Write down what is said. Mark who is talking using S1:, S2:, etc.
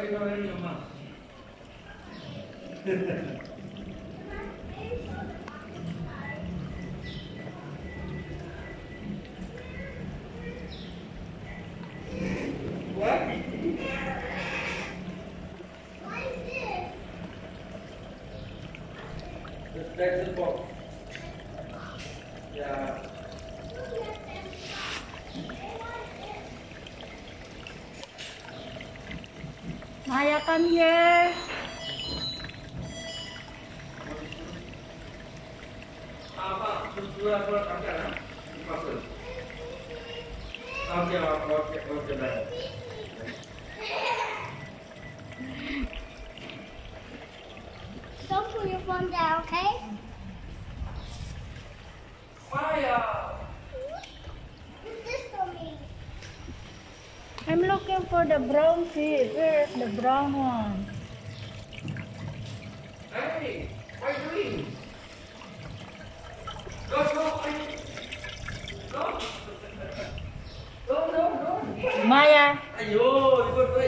S1: You not wearing your what? That's the box.
S2: Mayakan ye.
S1: Apa tujuan perkataan? Maksud. Oke, oke, oke,
S3: Don't put your phone down, okay?
S2: Looking for the brown fish. Where is the brown one?
S1: Hey, what are you doing? Go, go, go. Go, go, go.
S2: Maya.
S1: Ayo, ikut, ikut.